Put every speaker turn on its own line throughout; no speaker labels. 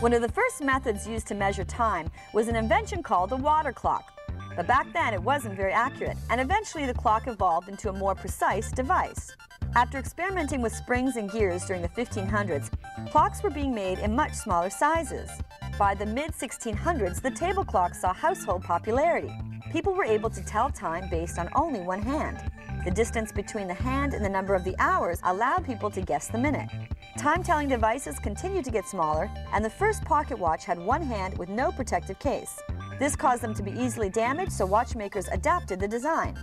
One of the first methods used to measure time was an invention called the water clock. But back then it wasn't very accurate, and eventually the clock evolved into a more precise device. After experimenting with springs and gears during the 1500s, clocks were being made in much smaller sizes. By the mid 1600s, the table clock saw household popularity. People were able to tell time based on only one hand. The distance between the hand and the number of the hours allowed people to guess the minute. Mm-hmm. Time-telling devices continued to get smaller, and the first pocket watch had one hand with no protective case. This caused them to be easily damaged, so watchmakers adapted the design.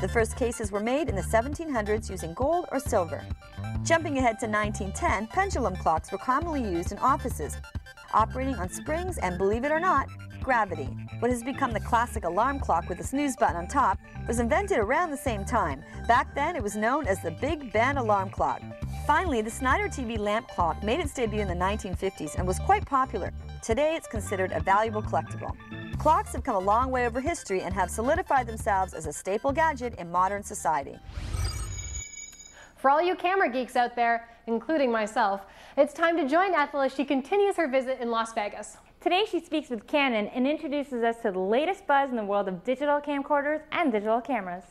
The first cases were made in the 1700s using gold or silver. Jumping ahead to 1910, pendulum clocks were commonly used in offices, operating on springs and, believe it or not, gravity. What has become the classic alarm clock with the snooze button on top was invented around the same time. Back then, it was known as the Big Ben alarm clock. Finally, the Snyder TV lamp clock made its debut in the 1950s and was quite popular. Today, it's considered a valuable collectible. Clocks have come a long way over history and have solidified themselves as a staple gadget in modern society.
For all you camera geeks out there, including myself, it's time to join Ethel as she continues her visit in Las Vegas.
Today she speaks with Canon and introduces us to the latest buzz in the world of digital camcorders and digital cameras.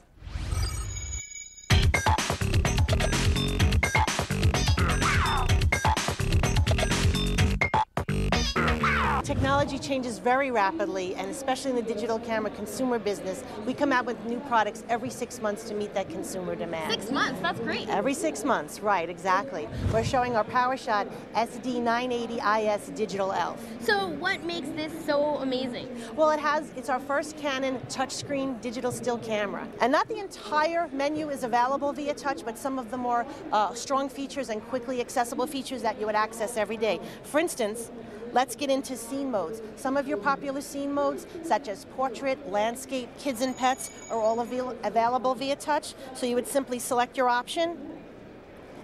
Technology changes very rapidly, and especially in the digital camera consumer business, we come out with new products every six months to meet that consumer demand.
Six months, that's great.
Every six months, right, exactly. We're showing our PowerShot SD980IS Digital ELPH.
So what makes this so amazing?
Well, it has, it's our first Canon touchscreen digital still camera. And not the entire menu is available via touch, but some of the more uh, strong features and quickly accessible features that you would access every day. For instance, Let's get into scene modes. Some of your popular scene modes, such as portrait, landscape, kids and pets, are all avail available via touch. So you would simply select your option,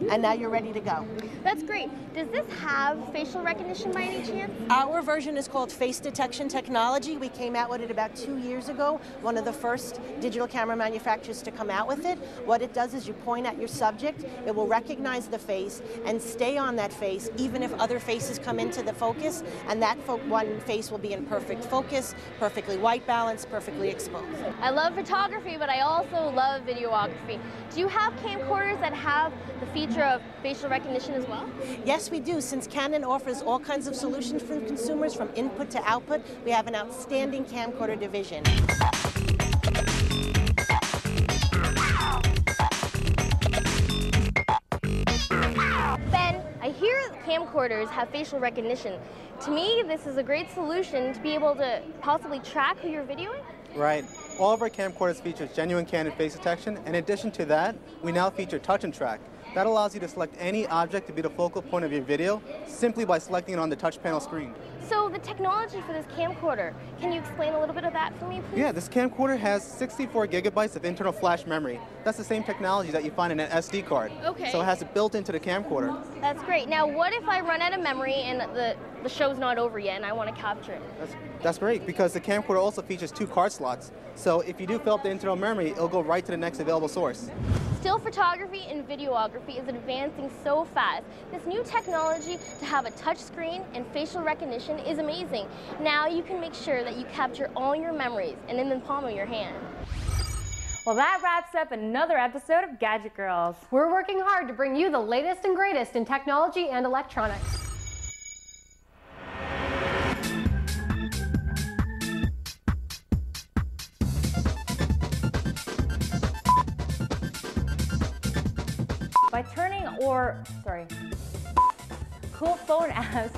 and now you're ready to go.
That's great. Does this have facial recognition by any chance?
Our version is called face detection technology. We came out with it about two years ago, one of the first digital camera manufacturers to come out with it. What it does is you point at your subject, it will recognize the face and stay on that face even if other faces come into the focus, and that fo one face will be in perfect focus, perfectly white balance, perfectly exposed.
I love photography, but I also love videography. Do you have camcorders that have the feature feature of facial recognition as well?
Yes, we do. Since Canon offers all kinds of solutions for consumers from input to output, we have an outstanding camcorder division.
Ben, I hear camcorders have facial recognition. To me, this is a great solution to be able to possibly track who you're videoing.
Right. All of our camcorders feature genuine Canon face detection. In addition to that, we now feature touch and track. That allows you to select any object to be the focal point of your video simply by selecting it on the touch panel screen.
So the technology for this camcorder, can you explain a little bit of that for me, please?
Yeah, this camcorder has 64 gigabytes of internal flash memory. That's the same technology that you find in an SD card.
Okay.
So it has it built into the camcorder.
That's great. Now, what if I run out of memory and the, the show's not over yet and I want to capture it?
That's, that's great because the camcorder also features two card slots. So if you do fill up the internal memory, it'll go right to the next available source.
Still photography and videography is advancing so fast. This new technology to have a touch screen and facial recognition is amazing. Now you can make sure that you capture all your memories and in the palm of your hand.
Well, that wraps up another episode of Gadget Girlz.
We're working hard to bring you the latest and greatest in technology and electronics.
Or, sorry, cool phone apps,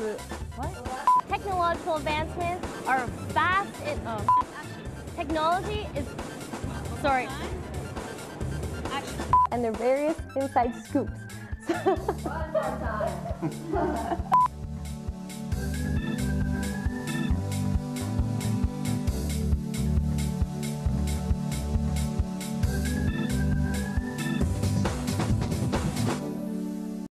what?
Technological advancements are fast oh, technology is, sorry.
And their various inside scoops.